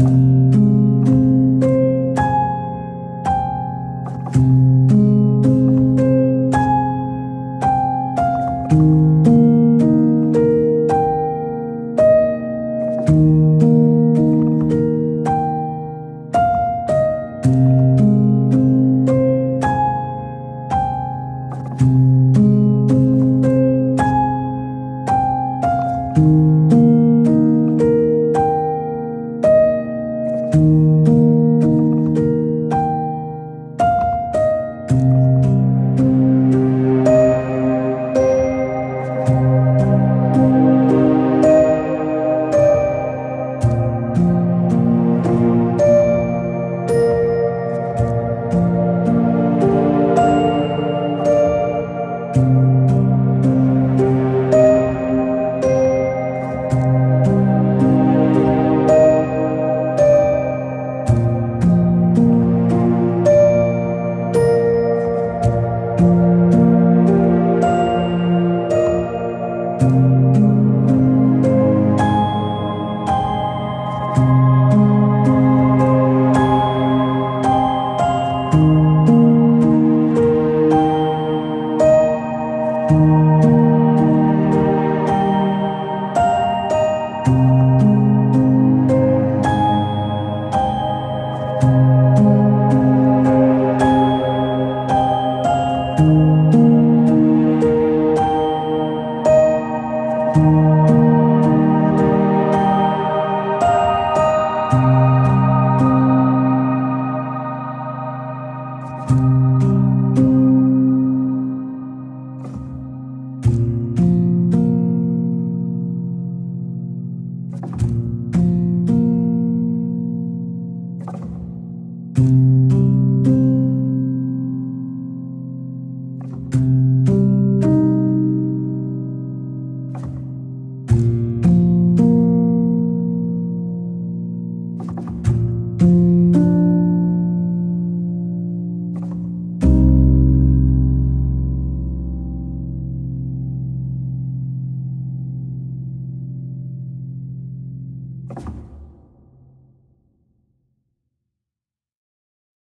Música you you.